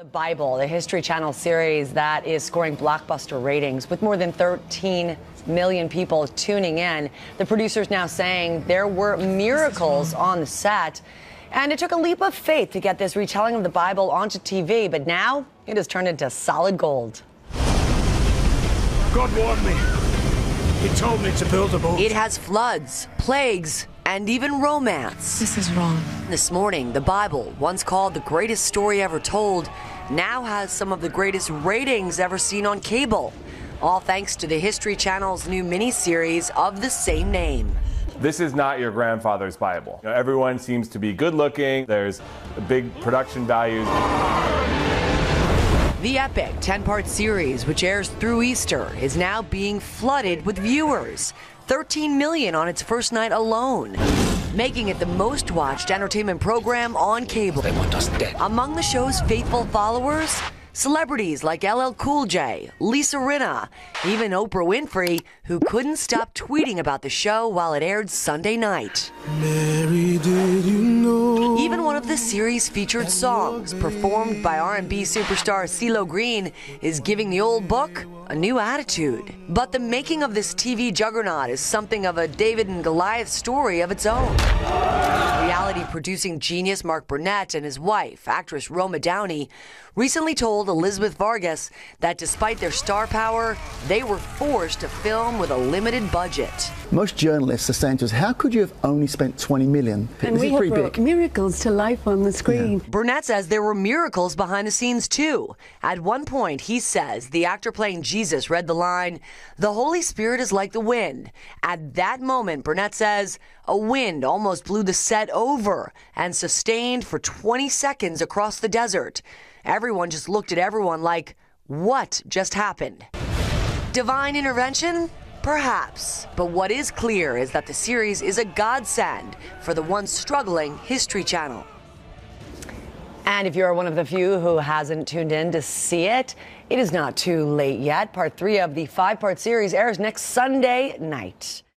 The Bible, the History Channel series that is scoring blockbuster ratings with more than 13 million people tuning in. The producers now saying there were miracles on the set. And it took a leap of faith to get this retelling of the Bible onto TV, but now it has turned into solid gold. God warned me. He told me to build a boat. It has floods, plagues, and even romance. This is wrong. This morning, the Bible, once called the greatest story ever told, now has some of the greatest ratings ever seen on cable. All thanks to the History Channel's new miniseries of the same name. This is not your grandfather's Bible. You know, everyone seems to be good looking, there's big production values. The epic 10 part series, which airs through Easter, is now being flooded with viewers. 13 million on its first night alone, making it the most watched entertainment program on cable. They want us dead. Among the show's faithful followers, celebrities like LL Cool J, Lisa Rinna, even Oprah Winfrey, who couldn't stop tweeting about the show while it aired Sunday night. Mary, did you know? Even one of the series' featured songs, performed by R&B superstar CeeLo Green, is giving the old book a new attitude. But the making of this TV juggernaut is something of a David and Goliath story of its own. Reality producing genius Mark Burnett and his wife, actress Roma Downey, recently told Elizabeth Vargas that despite their star power, they were forced to film with a limited budget. Most journalists are saying to us, how could you have only spent 20 million? And this we is have brought big. miracles to life on the screen. Burnett says there were miracles behind the scenes too. At one point, he says the actor playing Jesus read the line, The Holy Spirit is like the wind. At that moment, Burnett says, a wind almost blew the set over and sustained for 20 seconds across the desert. Everyone just looked at everyone like, what just happened? Divine intervention? Perhaps. But what is clear is that the series is a godsend for the once struggling History Channel. And if you're one of the few who hasn't tuned in to see it, it is not too late yet. Part three of the five part series airs next Sunday night.